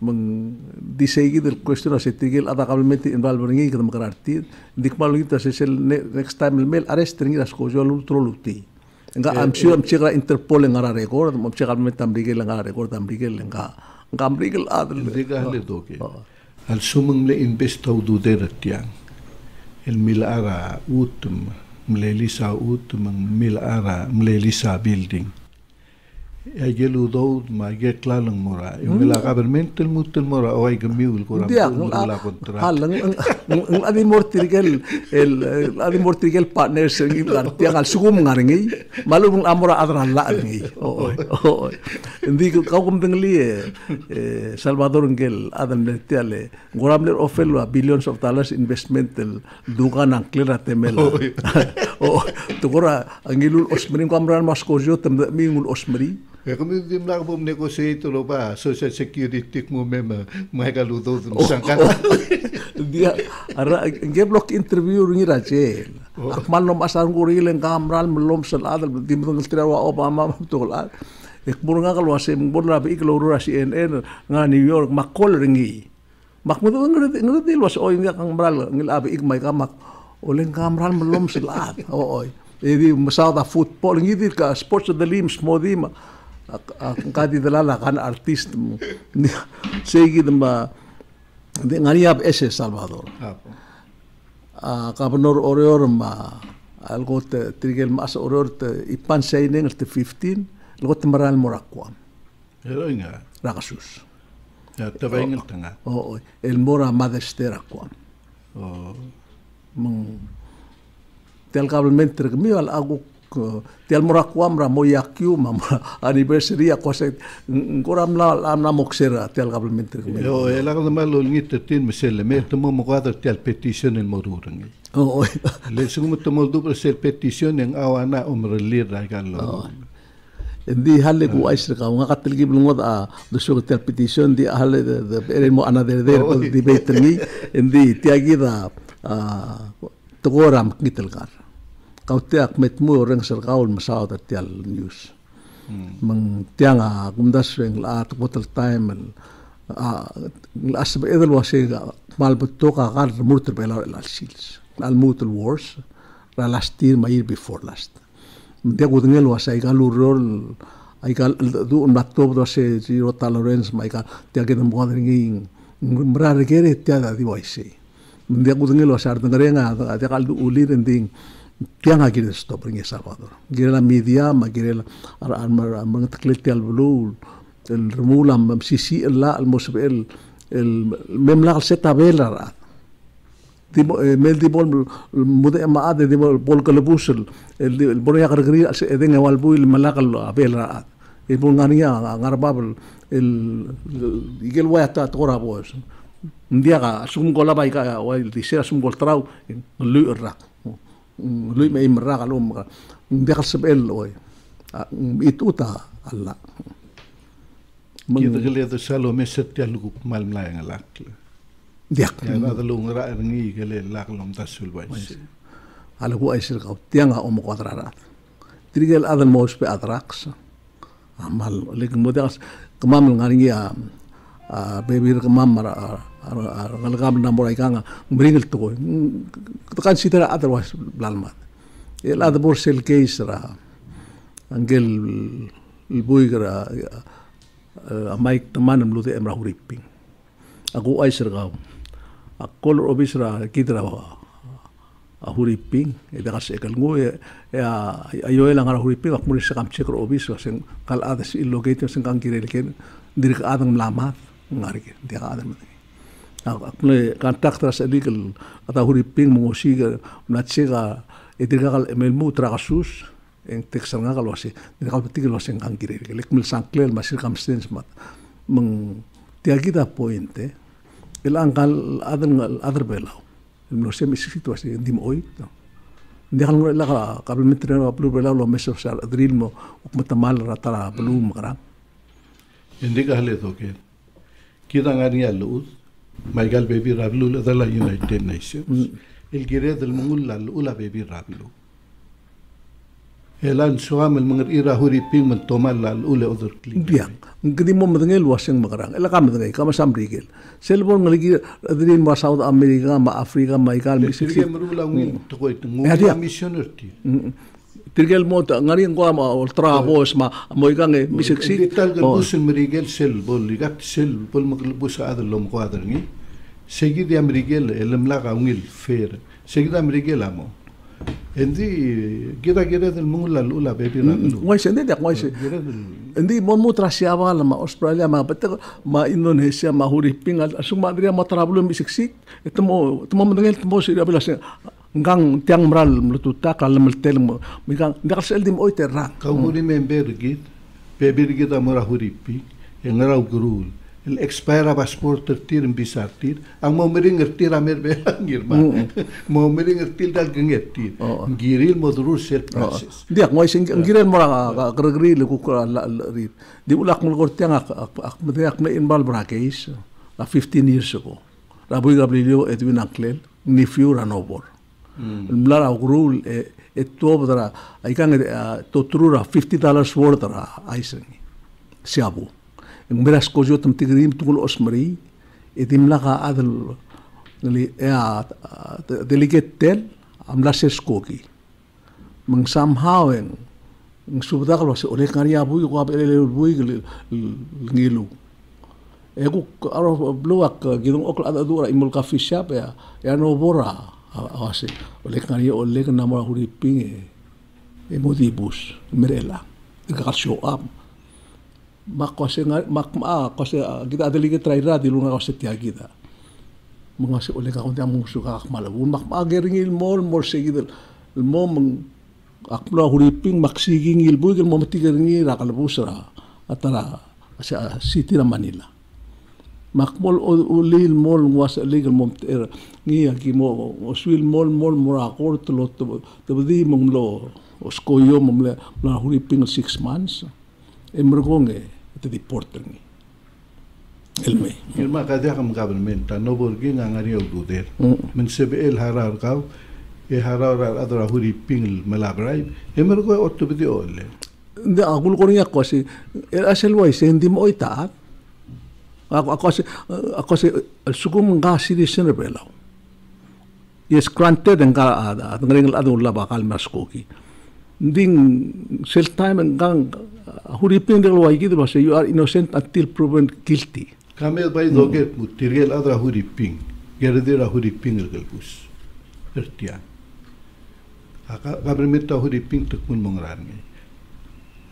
meng disegi del question se tigel ada kabelmente involver ngi kedam kararti dik malu kita se sel ne- next time el mail arrest ngi das ko jolu troluti nga am sure am chira interpol ngara record am chira kabelmente am rigel ngara record am rigel nga nga am rigel adel Diga hale do ke. Al sumang le investau du dera tiang. El milara utum mlelisa utum milara mlelisa building. Ya gelu do ma ge klalang mora. Yung mila government el mutel mora. O ay gamiul ko ram la kontra. hal ng adi mortirgel el adi mortirgel partners ngi lar tiang al sugum ngarengi malu ng amora adra la ngi o o ndi ka kum dengli salvador ngel adan le tiale goram le ofel wa billions of dollars investment el dukan ang to Ya kami di mla bom negotiate lo ba social security mo mema mai galu do dun sangkan. dia ara nge blok interview ringi raje akmal nom asar nguri len kamral melom sel adal di mung tira wa obama betul ad ek burunga kal wase mbon la bi rura CNN nga New York makol ringi. Mak mo ngre ngre dil was oy nga kang mral ngil abi ik mai kamak olen kamral melom sel ad o oy Edi masada football ngi di ka sports of the limbs mo di ma ang kadi dalala kan artist mo segi ma de ngariab ese Salvador. Apo. Ah, Gobernador Orior ma algo te trigel mas Orior te ipan saining te 15 algo te maral morakwam Pero nga. rakasus. Ya tabaingel tanga. Oo, el mora madestera kwam. Oh. Mang tel kabelmente mi al agu tel mora kwam ra moyakyu ma anniversary ako sa ngoram la am na moksera tel kabelmente mi. Yo, el agad malo ngit tin mesel me tomo mo quadro tel petition en morurang. Oo. Le sumo tomo duplo sel petition en awana umrelir ra gallo. Hindi hale ko ay sir ka nga katilgi blungod a do so tel petition di hale de ere mo another there ko debate ni hindi tiagi da togoram kitel kar. Kau tiak met mo reng sir kaul masaw da tial news. Mang tianga kumdas reng la to hotel time and a asbe edel wase mal butto ka kar murter bela la sils. Al mutual wars ra last year my year before last. dia ko ngel wa sai galu rol ai gal du un do se si rota Lorenz mai ka tia ke mo ngi mrar ke re tia da di wai se dia ko ngel wa sar ngare nga tia gal du ulir ending tia nga kire stop ringe Salvador gire la media ma gire la ar ar mar taklit tia blu el remula si si la al mosbel el mem la se tabela ra. Dimo, eh, mel di bol mude ma ade di bol bol kalabus el el bol ya gargri se eden wal bu el malakal abel ra. E bol ngania ngarbabel el igel wa ta tora bos ndia ga sum gola bai ka wa di se sum gol trau lu ra lu me im ra galum ndia se bel oi. Ituta alla Kita gele do salo me set tel lu mal mla nga lak. dia Ya na dalu ngara ngi gele lak lom tasul bai. ala ku aisir kau tianga om kuadrarat trigel adan mos pe adrax amal lik modas kemam ngaringi a a bebir kemam mara ngal gam na morai kanga bringel to kan sitara otherwise blalmat el ad borsel case ra angel ilbuy ra a mike tamanam lude emra huriping aku aisir kau a color obisra kidra a huriping e da kas ekal ngu e a ayo elang ara huriping ak muri sakam chekro obis sen kal ada si locate sen kan kire ken dir ka adang mlamat ngari ke dia adang ak mle contact ras illegal ata huriping mo siga na chega e dir ka kal emel mu tra kasus en texar nga kalwasi ni ka pati kalwasi ang kangkiri lek mil sangklel ma circumstance mat meng tiagita pointe el angkal adel adel belau. El no se mi situasi di mo oi hindi kan ngula ka kabelmentri na plu belau lo meso sa adril mo uk ratara plu makarang hindi ka halit okay kita ngari alud Michael Baby Rablu la dala United Nations el gire del mungulla ula Baby Rablu Elan suam el menger ira huri ping men tomal la ule other kling. Biang. Ngedi mo madengel waseng makarang. Ela kam madengel kama samrigel. Selbon ngaligi adrin ma South America ma Africa ma ikal mi sik. Tirgel merula ngi to Tirgel mo ta ngari ngo ma ultra bos ma mo ikang mi sik si. Tal gal busul merigel sel bol ligat sel bol makal bus adal lom ko adal ngi. Segi di Amerigel elam la ngil fair. Segi di Amerigel amo. Hindi kita kira del mungla lula bebi na. Ngoi sende dak ngoi se. Hindi mon mu trasiawa la ma Australia ma bete ma Indonesia ma huri pingal asung ma dia ma trabulu mi siksik. Itu mo itu mo mendengel mo si dia bilang ngang tiang mral mlututa kal meltel mo. Migang dak sel dim oi terra. Kau huri member git. Bebi git amora huri pi. Engrau gurul el expira passport tertir bisa tir ang mo mering ngertir amer be ngir ma. Mo mering ngertir dal ngertir ngiril mo durur ser process. Dia ngoy sing ngiril mo ka kregri le ku la ri di ulak mo tiang ak ak mede ak me in bal brakes la 15 years ago. La bui gabrielio edwin anklel ni fiu ranobor mlara grul e e to dra ai kan to trura 50 dollars worth dra aisen siabu Ang beras ko jo tam tigrim tungul osmari itim laka adal ngali ya delegate tel am la skoki mang somehow en ng subda ko se ole kariya bui ko abele bui ngilu e ko aro bluak gidong okla ada dura imul shop ya ya no bora awase. Ole kariya ole kana mora huri pinge e modibus merela ka show up mak kose mak ma kose kita ada lagi traira di lunga kose tia kita. Mengasi oleh kau dia musuh kak malabu mak ma gering mol mol segid mo meng akpla huriping mak siging ilbu gel mo mati gering ra atara asa city na manila mak mol ulil mol was legal mom ter ngi aki mo oswil mol mol mora kor tlo to di mong lo oskoyo mom le la huriping 6 months emergonge te di porterngi elme ilma ka dia kam kabel menta no borgi nga ngari og duder men sebe el harar kau e harar adra huri pingl malabrai emergo otto bidi ole da agul ko niya ko si el asel wai se hindi mo ita ako ako si ako si sugum nga siri cerebral yes granted nga ada ngring adu laba kal maskoki ding sel time ngang huripin del wai gitu bahasa you are innocent until proven guilty. Kamel bai doget mu tirgel adra huripin gerdera huripin el galbus ertian aka gabrimeta huripin tekun mongrarnge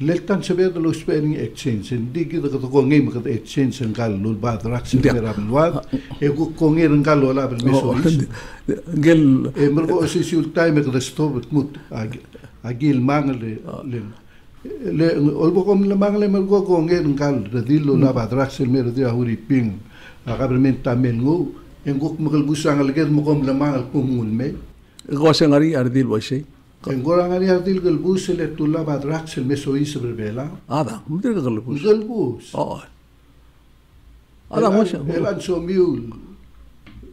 leltan sebe de los spelling exchange. Di gitu ko ko ngem ko exchange ngal lul ba drak se mera wa e ko ko ngel ngal la bel meso gel e mergo si sultai me ko stop mut agil mangle le le olbo kom le mangle mer go ko ngen kal de dillo la ba draxel mer de huri ping. A gabrement tamen ngo en go mgal busang al get mo kom le mangal pumul me. Go se ngari ar dil boy sei en go ngari ar dil gel bus le tu la ba draxel me so is bela ada mudir gel bus gel bus oh ada mo el an so miul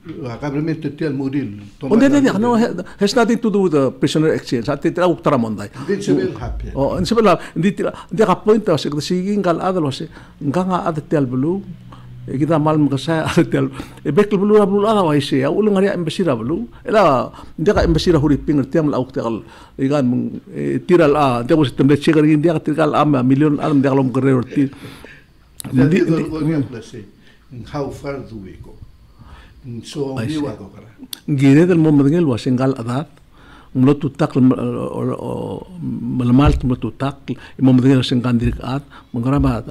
Acabamente tiel muril. Und det det no has nothing to do with the prisoner exchange. At tira uktara monday. Dit se vel happy. Oh, en se vel dit dit ka point ta se siging gal se. E kita mal mga sa ad tiel. E bekel blu blu ala wa ise. Ya ulang ari embassy ra blu. Ela dia ka embassy ra huri ping tiam la uktal. Igan tira la dia was tembe chegar dia ka tira la ama million alam dia lom grer ti. How far do we go? so miwa ko kara gire del mo mengel wa singal adat mlo tutak malamal mlo tutak mo mengel singkan dirik at mengrama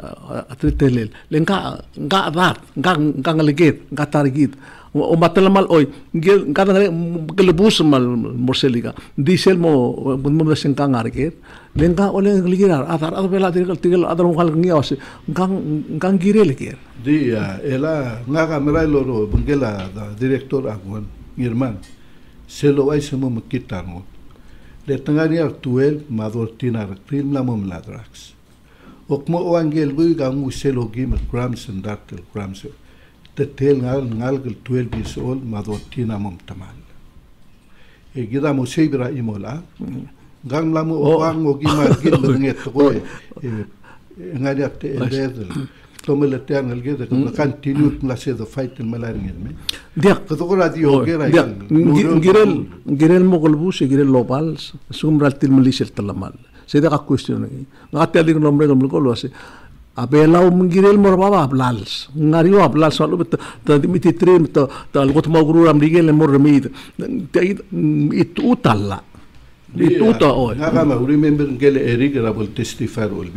atritel lengka nga adat nga nga ngaligit nga tarigit. O matala mal oi gel kada ngare gelebus mal morselika diesel mo mo mo sen kang arke lenga ole ligira atar atar bela tigel tigel adar mo kal ngia os kang kang gire lekir di ela ngaga merai loro bengela da direktor aguan ngirman selo ai semo makitar mo. Le tangani actuel mador tinar prim la mom la drax ok mo angel bu ga ngu selo gim grams and datel grams. Te tel ngal ngal gel 12 years old mador tina mom tamal. E gida mo sebra imola gang lamu o ang o gima gil nget ko e ngari apte e dedel tome le te ang gida ko kan tinut la se do fight el malar ngel me? Dia ko to ra di o gera dia girel girel mo golbu se girel lopal sumral til malisel talamal se da ka question ngate aling nombre nombre ko lo se abelau menggiril mor baba ablals ngari wa ablals soal bet ta miti trim ta ta algot ma guru am digel mor remid itu. Utalla itu ta o ngaga ma remember gele erik rabol testify ol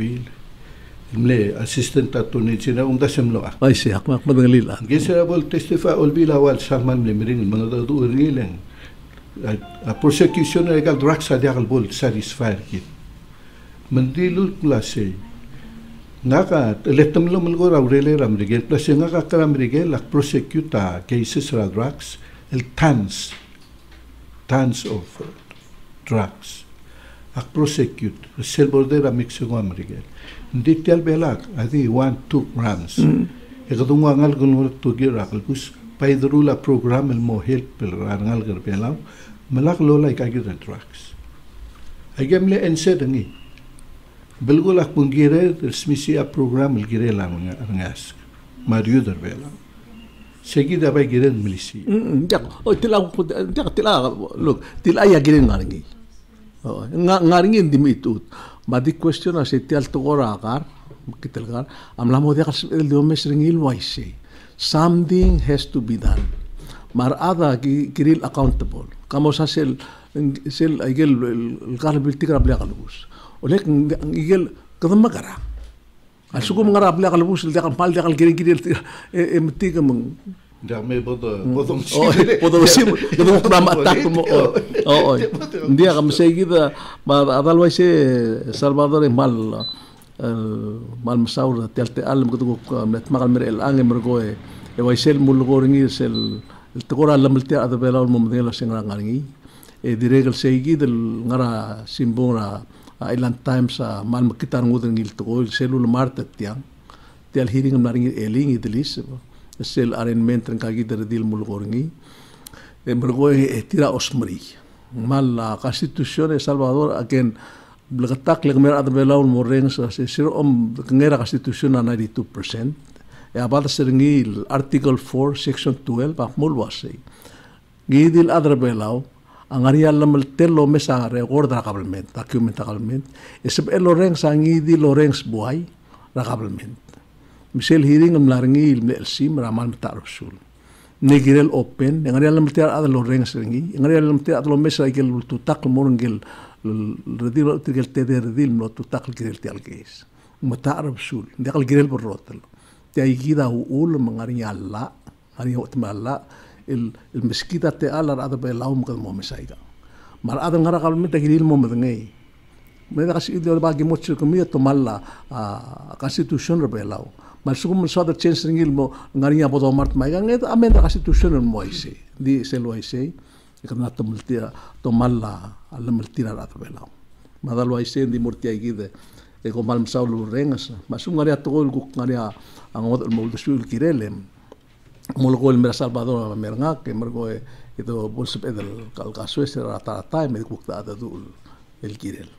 bil mle assistant attorney china unda semlo ai se ak mak madangalila gese rabol testify ol bil awal sarman mle miring mga da du ringilen a prosecution legal drugs adia bol satisfy kit mendilul klase ngaka letam lo mulgo raurele ramrigel plus ngaka karamrigel lak prosecuta cases ra drugs el tons tons of drugs ak prosecute sel border mixo amrigel detail belak adi 1 2 grams e kadung ngal gun to gira kalpus paidrula program el mo help el ngal gar belau malak lo like agir drugs agemle ense dangi Belgul ak punggire resmisi a program il gire la ngas. Mario Derbela. Seguida vai gire milisi. Jak, oh tila jak tila look, tila ya gire ngaringi. Oh, ngaringi di mitut. Badi question a se tial to gora agar, kitel gar, am la modia kas el de mes ringil waise. Something has to be done. Mar ada ki kiril accountable. Kamo sa sel sel agel el gar bil tikra bla galus. ولكن يقول قدم ما قرا السوق من قرا بلا قلبوس اللي قال مال دخل كيرين كيرين متيك من Dame bodo bodo bodo sim bodo mo prama attack mo oh oh. dia kam sei kita. Ma adal wai se Salvador mal mal masaur tel te al mo ko met magal mer el ange mer go e wai sel mul go ringi sel el tegora lam te ada bela mo modelo sengra ngangi e diregal sei kita ngara simbora ilan times mal makitar ngudang il to selul marta tiang. Tial hiring maring eling idlis sel arrangement ng kagi dil mul gorngi. E mergo e tira osmri mal la constitución de salvador again blagatak leg mer adbe laul moreng sa se sir om ngera constitution na 92% e abada seringi article 4 section 12 ba mul wasi gidil adbe laul angaria lam telo mesa re gorda kabelment document kabelment esep elo di lorengs buai ra kabelment misel hearing am laringi il mel sim ramal mata rasul negirel open angaria lam tia ada loreng sengi angaria lam tia ada lo mesa igel tu tak morngel redil tigel teder redil no tu tak girel tial geis mata rasul ndakal girel borrotel tia igida ul mangaria alla ari hot mala المسكيتة تقال رأى بي اللهم قد مو مسايقا مر أدى نغرا قبل متى كريل مو مدنغي ماذا قصي إذا باقي موتش كمية تمالا constitution ربي لاو mal suku mun sada change ringil mo ngarinya bodo mart mai gang et amen da constitution mo ise di selo ise ikana to multia to malla al multira rat bela madalo ise di murtia gide e ko mal msaulu rengas. Masungaria to gol ku ngaria angot mo sul kirelem mulgo el mera salvador merga que mergo itu bolsep edel kal kasu ese rata rata me kukta ada dul el kirel